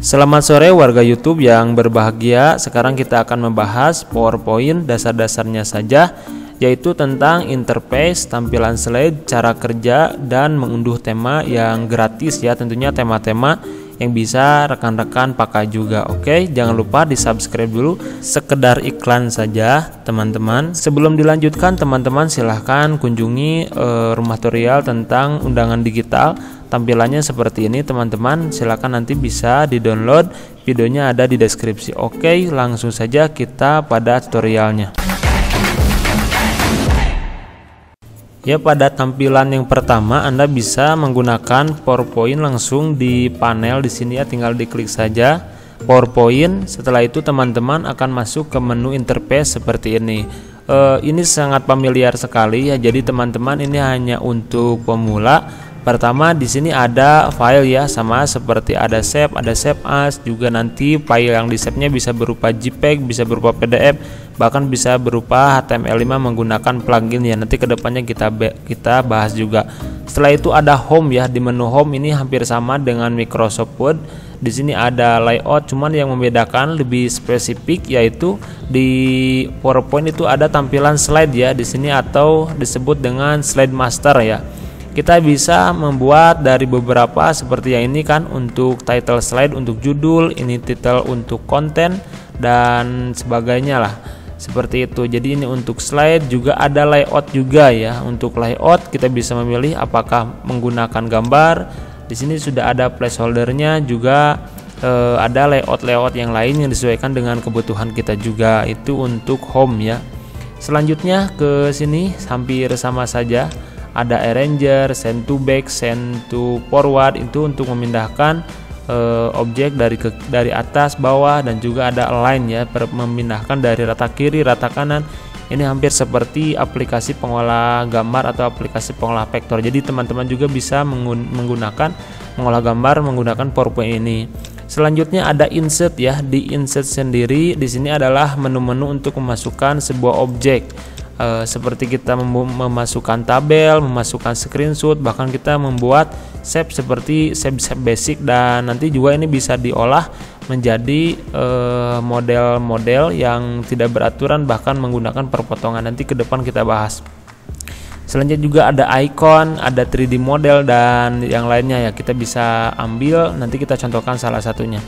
Selamat sore warga YouTube yang berbahagia. Sekarang kita akan membahas PowerPoint dasar-dasarnya saja yaitu tentang interface, tampilan slide, cara kerja dan mengunduh tema yang gratis ya, tentunya tema-tema yang bisa rekan-rekan pakai juga. Oke, jangan lupa di-subscribe dulu. Sekedar iklan saja, teman-teman. Sebelum dilanjutkan, teman-teman silahkan kunjungi uh, rumah tutorial tentang undangan digital tampilannya seperti ini teman-teman. Silahkan nanti bisa di download videonya ada di deskripsi. Oke langsung saja kita pada tutorialnya. Ya pada tampilan yang pertama Anda bisa menggunakan PowerPoint langsung di panel di sini ya. Tinggal diklik saja PowerPoint. Setelah itu teman-teman akan masuk ke menu interface seperti ini. Uh, ini sangat familiar sekali ya. Jadi teman-teman ini hanya untuk pemula Pertama di sini ada file ya sama seperti ada save, ada save as juga nanti file yang di save-nya bisa berupa JPEG, bisa berupa PDF, bahkan bisa berupa HTML5 menggunakan plugin ya. Nanti ke depannya kita kita bahas juga. Setelah itu ada home ya di menu home ini hampir sama dengan Microsoft Word. Di sini ada layout, cuman yang membedakan lebih spesifik yaitu di PowerPoint itu ada tampilan slide ya di sini atau disebut dengan slide master ya kita bisa membuat dari beberapa seperti yang ini kan untuk title slide untuk judul ini title untuk konten dan sebagainya lah. Seperti itu. Jadi ini untuk slide juga ada layout juga ya. Untuk layout kita bisa memilih apakah menggunakan gambar. Di sini sudah ada placeholdernya juga eh, ada layout-layout yang lain yang disesuaikan dengan kebutuhan kita juga. Itu untuk home ya. Selanjutnya ke sini hampir sama saja ada arranger, send to back, send to forward itu untuk memindahkan uh, objek dari ke, dari atas bawah dan juga ada align ya per, memindahkan dari rata kiri rata kanan. Ini hampir seperti aplikasi pengolah gambar atau aplikasi pengolah vektor. Jadi teman-teman juga bisa menggunakan mengolah gambar menggunakan PowerPoint ini. Selanjutnya ada insert ya di insert sendiri. Di sini adalah menu-menu untuk memasukkan sebuah objek e, seperti kita mem memasukkan tabel, memasukkan screenshot, bahkan kita membuat shape seperti shape-shape basic dan nanti juga ini bisa diolah menjadi eh, model-model yang tidak beraturan bahkan menggunakan perpotongan nanti ke depan kita bahas. Selanjutnya juga ada icon, ada 3D model dan yang lainnya ya kita bisa ambil nanti kita contohkan salah satunya.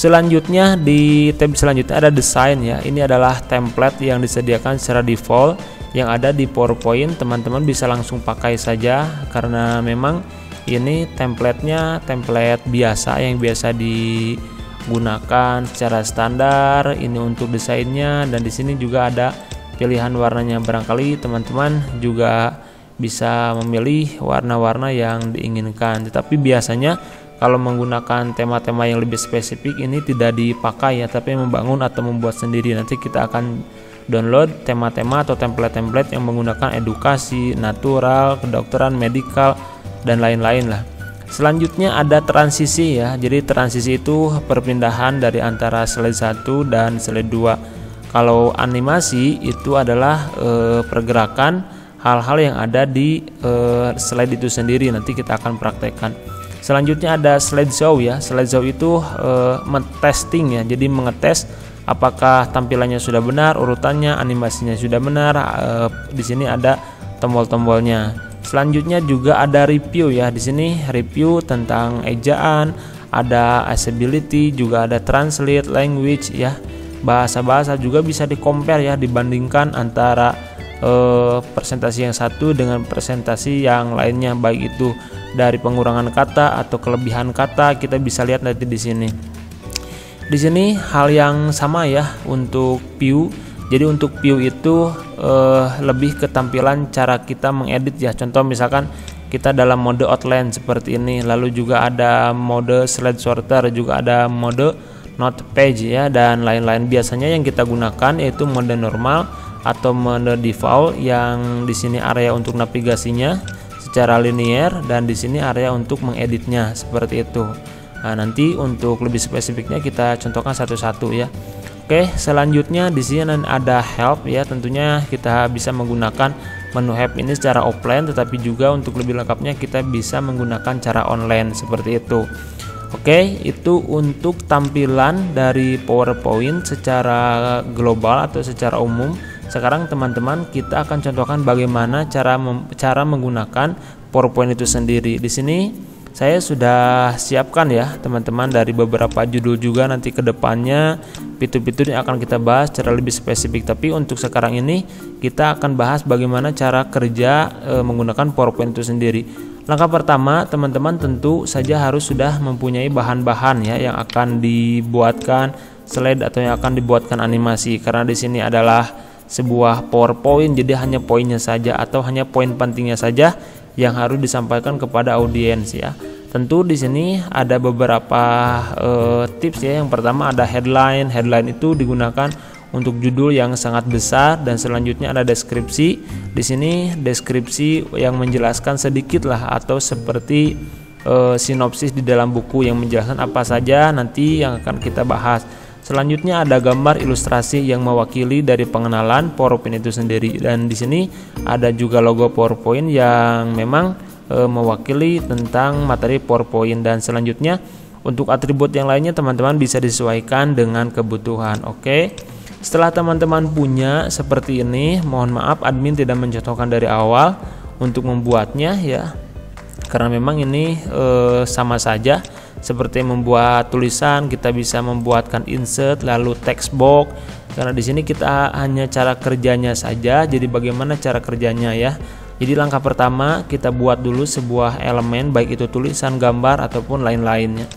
Selanjutnya di tab selanjutnya ada desain ya. Ini adalah template yang disediakan secara default yang ada di PowerPoint. Teman-teman bisa langsung pakai saja karena memang ini templatenya template biasa yang biasa digunakan secara standar. Ini untuk desainnya dan di sini juga ada pilihan warnanya. Barangkali teman-teman juga bisa memilih warna-warna yang diinginkan. Tetapi biasanya kalau menggunakan tema-tema yang lebih spesifik ini tidak dipakai ya tapi membangun atau membuat sendiri nanti kita akan download tema-tema atau template-template yang menggunakan edukasi, natural, kedokteran, medikal dan lain-lain lah. Selanjutnya ada transisi ya. Jadi transisi itu perpindahan dari antara slide 1 dan slide 2. Kalau animasi itu adalah e, pergerakan hal-hal yang ada di e, slide itu sendiri. Nanti kita akan praktekkan. Selanjutnya ada slideshow ya. Slideshow itu e, men-testing ya. Jadi mengetes apakah tampilannya sudah benar, urutannya, animasinya sudah benar. E, di sini ada tombol-tombolnya. Selanjutnya juga ada review ya. Di sini review tentang ejaan, ada accessibility, juga ada translate language ya. Bahasa-bahasa juga bisa di compare ya dibandingkan antara uh, presentasi yang satu dengan presentasi yang lainnya baik itu dari pengurangan kata atau kelebihan kata kita bisa lihat nanti di sini. Di sini hal yang sama ya untuk view. Jadi untuk view itu uh, lebih ketampilan cara kita mengedit ya. Contoh misalkan kita dalam mode outline seperti ini, lalu juga ada mode slide sorter, juga ada mode note page ya dan lain-lain. Biasanya yang kita gunakan yaitu mode normal atau mode default yang di sini area untuk navigasinya secara linear dan di sini area untuk mengeditnya seperti itu. Nah, nanti untuk lebih spesifiknya kita contohkan satu-satu ya. Oke, selanjutnya di sini ada help ya. Tentunya kita bisa menggunakan menu help ini secara offline tetapi juga untuk lebih lengkapnya kita bisa menggunakan cara online seperti itu. Oke, itu untuk tampilan dari PowerPoint secara global atau secara umum. Sekarang teman-teman kita akan contohkan bagaimana cara cara menggunakan PowerPoint itu sendiri. Di sini saya sudah siapkan ya teman-teman dari beberapa judul juga nanti ke depannya fitur-fitur yang akan kita bahas secara lebih spesifik. Tapi untuk sekarang ini kita akan bahas bagaimana cara kerja e, menggunakan PowerPoint itu sendiri. Langkah pertama, teman-teman tentu saja harus sudah mempunyai bahan-bahan ya yang akan dibuatkan slide atau yang akan dibuatkan animasi karena di sini adalah sebuah PowerPoint jadi hanya poinnya saja atau hanya poin pentingnya saja yang harus disampaikan kepada audiens ya. Tentu di sini ada beberapa uh, tips ya. Yang pertama ada headline. Headline itu digunakan untuk judul yang sangat besar dan selanjutnya ada deskripsi. Di sini deskripsi yang menjelaskan sedikit lah atau seperti e, sinopsis di dalam buku yang menjelaskan apa saja nanti yang akan kita bahas. Selanjutnya ada gambar ilustrasi yang mewakili dari pengenalan PowerPoint itu sendiri dan di sini ada juga logo PowerPoint yang memang e, mewakili tentang materi PowerPoint dan selanjutnya untuk atribut yang lainnya teman-teman bisa disesuaikan dengan kebutuhan. Oke. Setelah teman-teman punya seperti ini, mohon maaf admin tidak mencontohkan dari awal untuk membuatnya ya. Karena memang ini e, sama saja seperti membuat tulisan, kita bisa membuatkan insert lalu text box. Karena di sini kita hanya cara kerjanya saja. Jadi bagaimana cara kerjanya ya? Jadi langkah pertama kita buat dulu sebuah elemen baik itu tulisan, gambar ataupun lain-lainnya.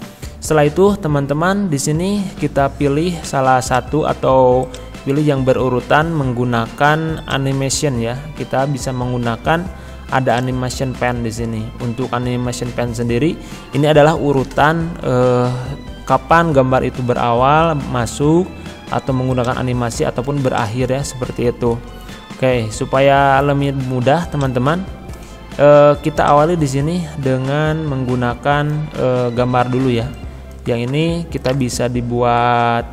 Setelah itu teman-teman di sini kita pilih salah satu atau pilih yang berurutan menggunakan animation ya. Kita bisa menggunakan ada animation pen di sini. Untuk animation pen sendiri ini adalah urutan eh, kapan gambar itu berawal, masuk atau menggunakan animasi ataupun berakhir ya seperti itu. Oke, supaya lebih mudah teman-teman eh, kita awali di sini dengan menggunakan eh, gambar dulu ya yang ini kita bisa dibuat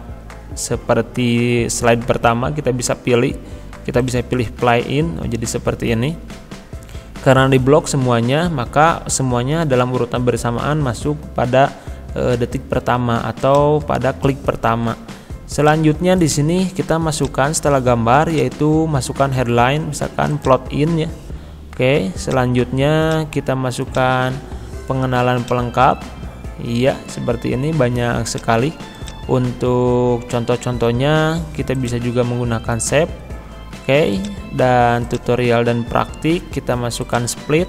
seperti slide pertama kita bisa pilih kita bisa pilih play in oh, jadi seperti ini karena di blok semuanya maka semuanya dalam urutan bersamaan masuk pada e, detik pertama atau pada klik pertama selanjutnya di sini kita masukkan setelah gambar yaitu masukkan headline misalkan plot in ya oke selanjutnya kita masukkan pengenalan pelengkap Iya, seperti ini banyak sekali. Untuk contoh-contohnya, kita bisa juga menggunakan save. Oke, dan tutorial dan praktik kita masukkan split.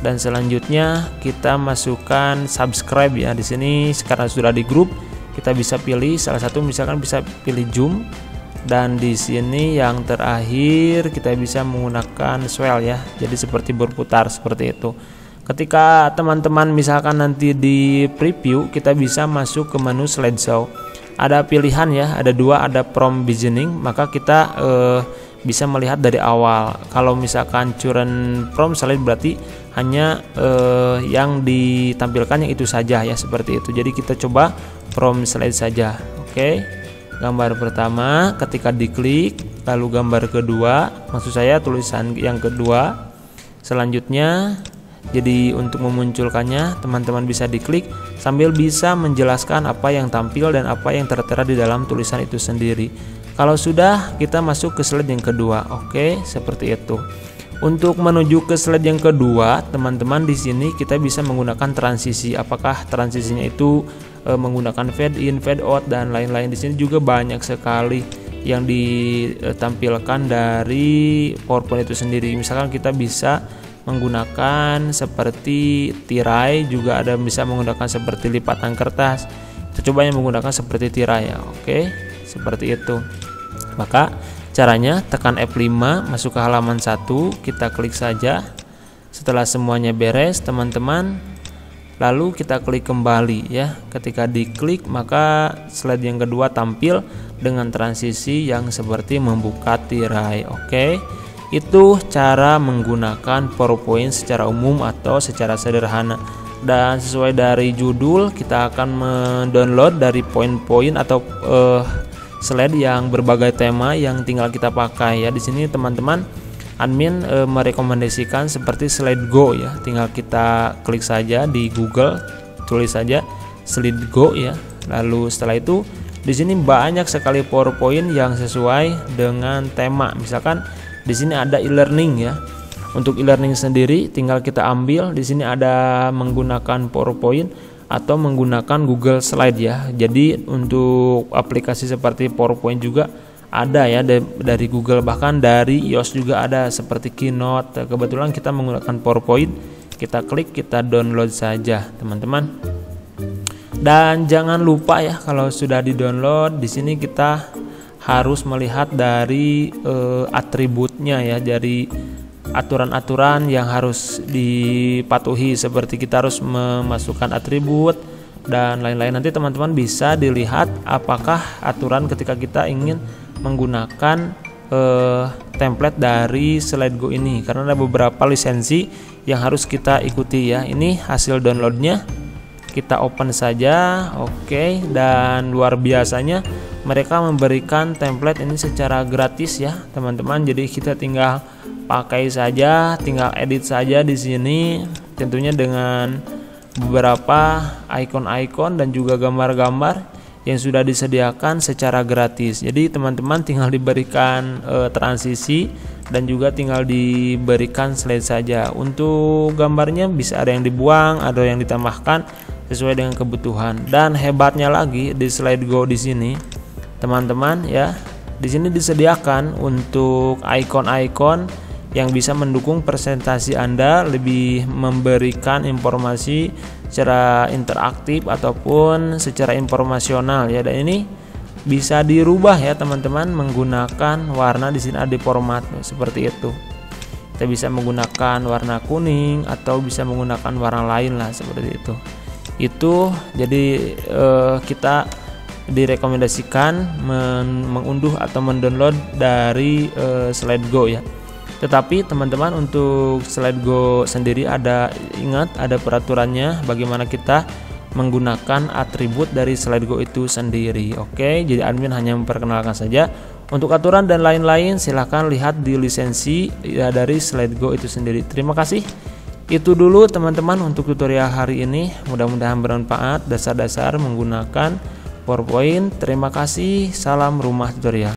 Dan selanjutnya kita masukkan subscribe ya. Di sini. Sekarang sudah di grup, kita bisa pilih. Salah satu misalkan bisa pilih zoom. Dan di sini yang terakhir kita bisa menggunakan swell ya. Jadi seperti berputar seperti itu. Ketika teman-teman misalkan nanti di preview kita bisa masuk ke menu slideshow. Ada pilihan ya ada dua ada from beginning maka kita eh, bisa melihat dari awal. Kalau misalkan current from slide berarti hanya eh, yang ditampilkan yang itu saja ya seperti itu. Jadi kita coba from slide saja oke? Gambar pertama ketika diklik lalu gambar kedua maksud saya tulisan yang kedua. Selanjutnya jadi untuk memunculkannya, teman-teman bisa diklik sambil bisa menjelaskan apa yang tampil dan apa yang tertera di dalam tulisan itu sendiri. Kalau sudah, kita masuk ke slide yang kedua. Oke, seperti itu. Untuk menuju ke slide yang kedua, teman-teman di sini kita bisa menggunakan transisi. Apakah transisinya itu e, menggunakan fade in, fade out dan lain-lain. Di sini juga banyak sekali yang ditampilkan dari PowerPoint itu sendiri. Misalkan kita bisa menggunakan seperti tirai juga ada bisa menggunakan seperti lipatan kertas kita coba yang menggunakan seperti tirai ya oke seperti itu. Maka caranya tekan F5 masuk ke halaman 1 kita klik saja. Setelah semuanya beres teman-teman lalu kita klik kembali ya. Ketika diklik maka slide yang kedua tampil dengan transisi yang seperti membuka tirai oke? Itu cara menggunakan PowerPoint secara umum atau secara sederhana. Dan sesuai dari judul, kita akan mendownload dari poin-poin atau uh, slide yang berbagai tema yang tinggal kita pakai ya. Di sini teman-teman admin uh, merekomendasikan seperti slide go ya. Tinggal kita klik saja di Google, tulis saja SlideGo ya. Lalu setelah itu di sini banyak sekali PowerPoint yang sesuai dengan tema. Misalkan di sini ada e-learning ya. Untuk e-learning sendiri tinggal kita ambil di sini ada menggunakan PowerPoint atau menggunakan Google Slide ya. Jadi untuk aplikasi seperti PowerPoint juga ada ya dari Google bahkan dari iOS juga ada seperti Keynote. Kebetulan kita menggunakan PowerPoint, kita klik kita download saja, teman-teman. Dan jangan lupa ya kalau sudah di-download di sini kita harus melihat dari uh, atributnya ya dari aturan-aturan yang harus dipatuhi seperti kita harus memasukkan atribut dan lain-lain. Nanti teman-teman bisa dilihat apakah aturan ketika kita ingin menggunakan eh, template dari SlideGo ini. Karena ada beberapa lisensi yang harus kita ikuti ya. Ini hasil downloadnya. Kita open saja. Oke. Okay. dan luar biasanya mereka memberikan template ini secara gratis ya teman-teman. Jadi kita tinggal pakai saja tinggal edit saja di sini tentunya dengan beberapa icon-icon dan juga gambar-gambar yang sudah disediakan secara gratis. Jadi teman-teman tinggal diberikan e, transisi dan juga tinggal diberikan slide saja. Untuk gambarnya bisa ada yang dibuang ada yang ditambahkan sesuai dengan kebutuhan. Dan hebatnya lagi di slide go di sini teman-teman ya di sini disediakan untuk icon-icon yang bisa mendukung presentasi Anda lebih memberikan informasi secara interaktif ataupun secara informasional ya. Dan ini bisa dirubah ya teman-teman menggunakan warna di sini ada format seperti itu. Kita bisa menggunakan warna kuning atau bisa menggunakan warna lain lah seperti itu. Itu jadi eh, kita direkomendasikan men mengunduh atau mendownload dari eh, SlideGo ya tetapi teman-teman untuk slide go sendiri ada ingat ada peraturannya bagaimana kita menggunakan atribut dari slide go itu sendiri. Oke, jadi admin hanya memperkenalkan saja. Untuk aturan dan lain-lain silahkan lihat di lisensi ya, dari slide go itu sendiri. Terima kasih. Itu dulu teman-teman untuk tutorial hari ini. Mudah-mudahan bermanfaat dasar-dasar menggunakan PowerPoint. Terima kasih. Salam rumah tutorial.